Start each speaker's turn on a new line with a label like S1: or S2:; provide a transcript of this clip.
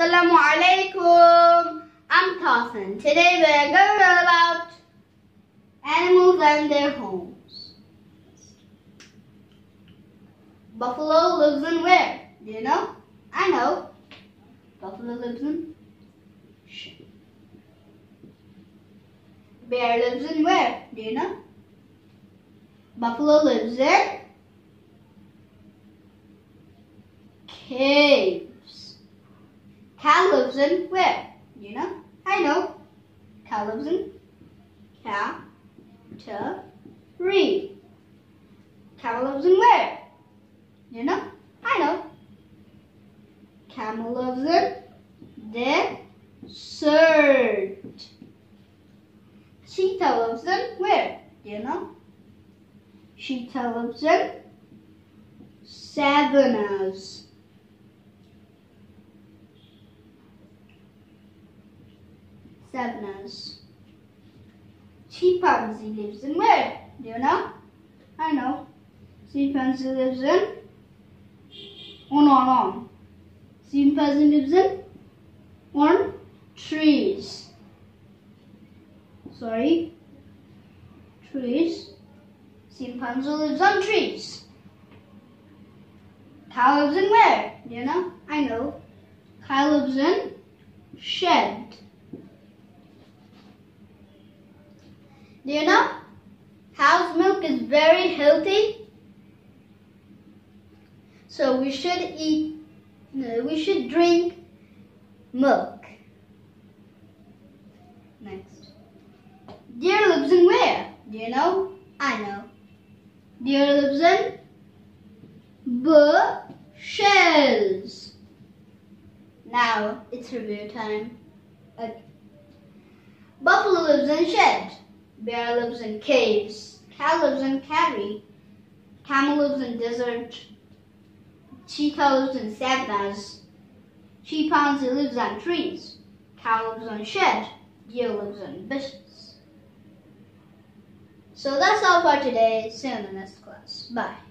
S1: Assalamu alaikum. I'm Tasin. Today we're going to learn about animals and their homes. Buffalo lives in where? Do you know? I know. Buffalo lives in Bear lives in where? Do you know? Buffalo lives in caves. Cow lives in where? You know? I know. Cow lives in Read. Cow lives in where? You know? I know. Camel lives in desert. Cheetah lives in where? You know? Cheetah lives in savannas. Savannas. Chimpanzee lives in where? Do you know? I know. Chimpanzee lives in on on on. Chimpanzee lives in on trees. Sorry. Trees. Chimpanzee lives on trees. Cow lives in where? Do you know? I know. Cow lives in shed. Do you know? Cow's milk is very healthy. So we should eat, we should drink milk. Next. Deer lives in where? Do you know? I know. Deer lives in bushes. Now it's review time. Okay. Buffalo lives in shed. Bear lives in caves. Cow lives in cavity. Camel lives in desert. Cheetah lives in savannas. Chimpanzee lives on trees. Cow lives on shed. Deer lives in bushes. So that's all for today. See you in the next class. Bye.